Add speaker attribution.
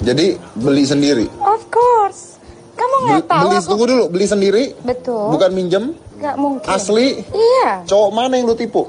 Speaker 1: Jadi beli sendiri.
Speaker 2: Of course. Kamu nggak tahu
Speaker 1: beli
Speaker 2: aku?
Speaker 1: tunggu dulu, beli sendiri.
Speaker 2: Betul.
Speaker 1: Bukan minjem.
Speaker 2: Gak mungkin.
Speaker 1: Asli.
Speaker 2: Iya.
Speaker 1: Cowok mana yang lu tipu?